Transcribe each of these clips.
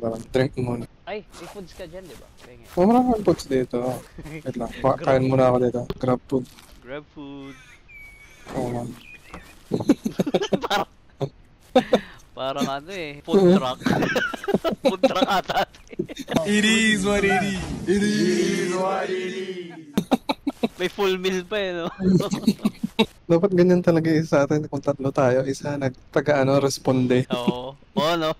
Parang drink muna. Ay, may foods ka dyan, di ba? Oh, maraming foods dito. Wait lang. Pa kain muna ako dito. Grab food. Grab food. Oo nga. parang, parang ano eh, food truck. food truck ata. It is what it is. It is what it is. May full meal pa eh, no? Dapat ganyan talaga eh sa atin kung tatlo tayo. Isa nagtaga ano, responde. Oo. Oo, no?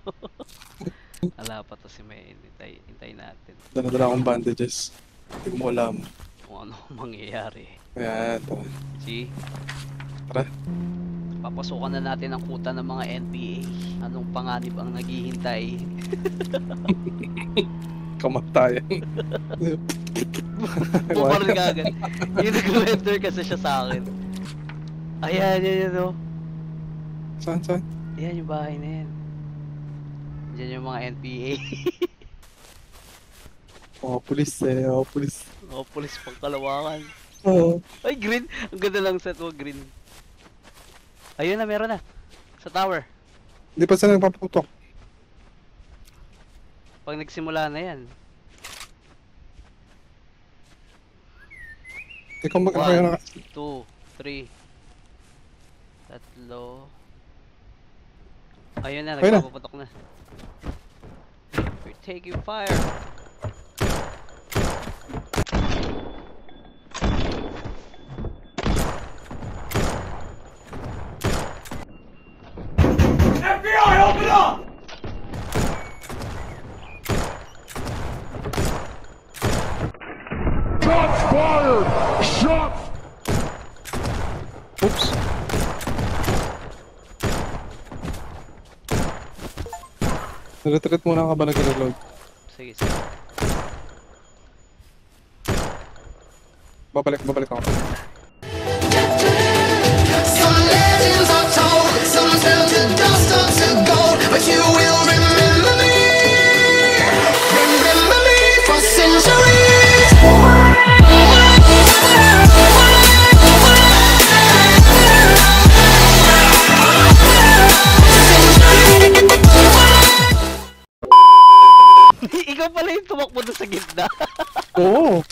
Wala pa to si May. Hintay, hintay natin Dala-dala akong bandages. Hindi mo alam. kung ano mangyayari. Ayan, ito. See? Tara. Papasukan na natin ang kuta ng mga NPA. Anong panganib ang naghihintay? Kamatayan. Bumaril ka agad. Yung nag-render kasi siya sa akin. Ayan, yan, yan, oh. saan, saan? Yan yung bahay na yan. Diyan yung mga NPA. Oh, pulis eh. Oh, pulis. mga pulis pang kalawakan. Oo. Ay, green! Ang ganda lang set mo, green. Ayun na, meron na. Sa tower. Hindi pa sila nagpaputok. Pag nagsimula na yan. Ikaw mag? One, two, three. Tatlo. Ayun na, nagpapaputok na. We're taking fire. Retreat muna ka ba nag-reload? Sige, sige. Babalik, babalik ako. Pala yung tumakbo doon sa gitna. Oo!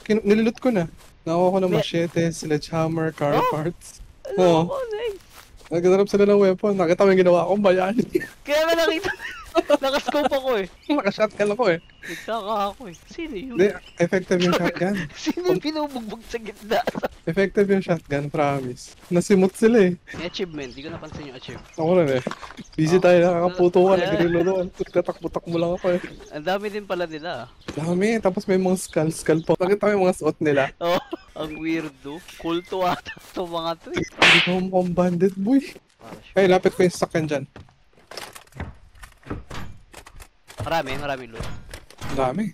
Kin- nililot ko na. Nakuha ko ng May- machete, sledgehammer, car Oh! parts. Ano Oo. oh, nice. Nagdarap sila ng weapon. Nakita mo yung ginawa kong bayani. Kaya nga nakita. Nakascope ako eh. Nakashotgun ako eh. Nagtaka ako eh. Sino yun? Hindi, effective yung shotgun. Sino yung pinubugbog sa gitna? Effective yung shotgun, promise. Nasimot sila eh. May achievement. Di ko napansin yung achievement. Ako rin eh. Busy Oh. tayo, nakakaputo ka, Yeah. nag-reload ako. Tatakbo-takbo lang ako eh. Ang dami din pala nila. ah. Dami, tapos may mga skull, skull po. Nakita mo yung mga suot nila. Oh, ang weirdo. Kulto ata to mga to eh. Hindi ko mukhang bandit, boy. Ay, lapit ko yung sakyan dyan. Marami, marami loot. Ang dami.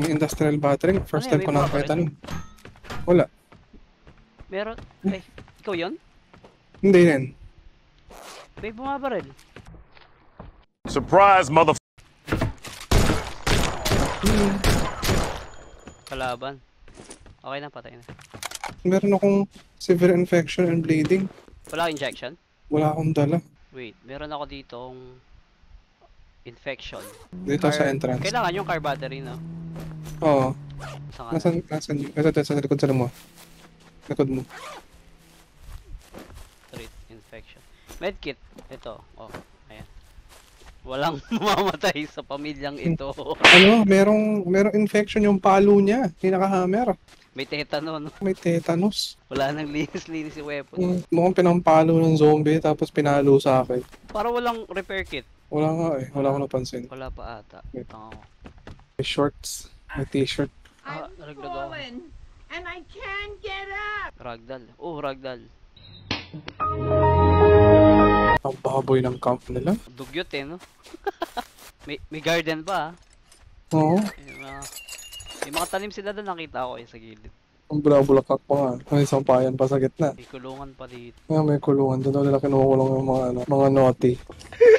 May industrial battery. First Ano time ko nakakita nun. Wala. Meron. Ay, ikaw yon? Hindi rin. May bumabaril. Surprise, mother. Kalaban. Okay na, patay na. Meron akong severe infection and bleeding. Wala injection? Wala akong dala. Wait, meron ako ditong infection. Dito sa entrance. Kailangan yung car battery, no? Oo. Sa kanan. Nasaan, nasaan, nasaan, sa likod sa mo. Likod mo. Treat infection. Medkit. Ito. Oh, ayan. Walang mamamatay sa pamilyang ito. Ano, merong, merong infection yung palo niya. Pinaka-hammer. May tetano, no? May tetanus. Wala nang linis-linis si weapon. Mm, Mukhang pinampalo ng zombie tapos pinalo sa akin. Para walang repair kit. Wala nga eh. Wala akong napansin. Wala pa ata. May shorts. May t-shirt. Ah, ako. fallen and I can't get up. Ragdoll. Oh, ragdoll. Ang baboy ng camp nila. Dugyot eh, no? may, may garden pa, ah. Oo. May mga, may mga tanim sila doon, nakita ko eh, sa gilid. Ang bulak pa nga. May sampayan pa sa gitna. May kulungan pa dito. Nga may kulungan. Doon nila kinukulong yung mga, ano, mga naughty.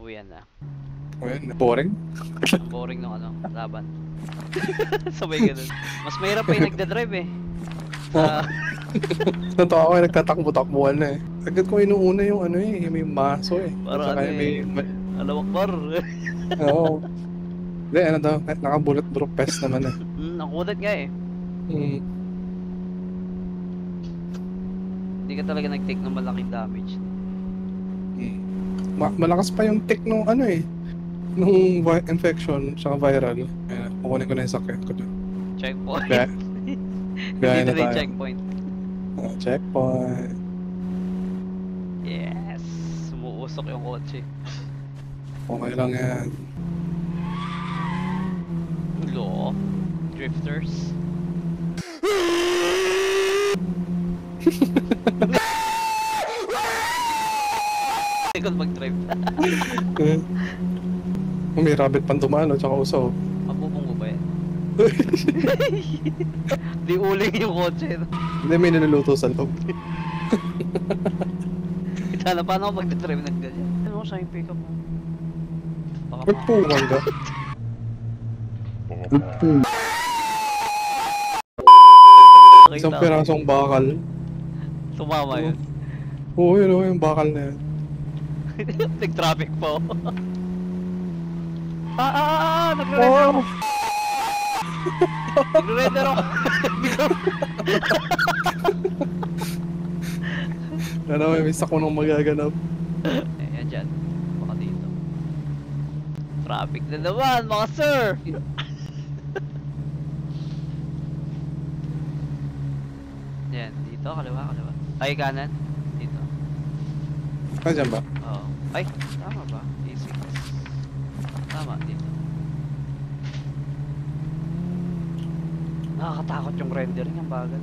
Uwian na. Ayun, boring. Ang boring ng ano, laban. Sabay ganun. Mas mahirap pa yung nagdadrive eh. Sa, Totoo ako, nagtatakbo-takbuhan na eh. Agad ko inuuna yung ano eh, may maso eh. Para ano eh. may- Alawak bar. Oo. Hindi, ano daw, naka-bulletproof vest naman eh. hmm, nakulat nga eh. Hmm. Hindi ka talaga nag-take ng malaking damage. Ma- malakas pa yung tick nung ano eh. Nung vi- infection, saka viral. Ayan, kukunin ko na yung sakyan ko dun. Checkpoint. Gaya Dito na tayo. checkpoint. Ah, checkpoint. Yes! Sumuusok yung kotse. Okay lang yan. Lo. Drifters. Ikaw mag-drive. May rabbit pang dumano, tsaka uso. Mabubong mo ba yan? Di uling yung kotse. Hindi, may niluluto sa loob. Sana paano ako mag-drive ng ganyan? Ano mo sa yung pick up mo? Baka Ba't ma- puwang ka? Isang pirasong bakal. Tumama yun. Oo, yun oh, yung bakal na yan. Nag-traffic pa ako. ah, ah, ah, ah, nagre-render ako. Nagre-render ako. Ano, may sakunong magaganap. Ayan dyan. Baka dito. Traffic na naman, mga sir! Yan, dito, kaliwa, kaliwa. Ay, kanan. Dito. Ah, dyan ba? Oo. Ay, tama ba? A6. Tama, dito. Nakakatakot yung rendering, ang bagal.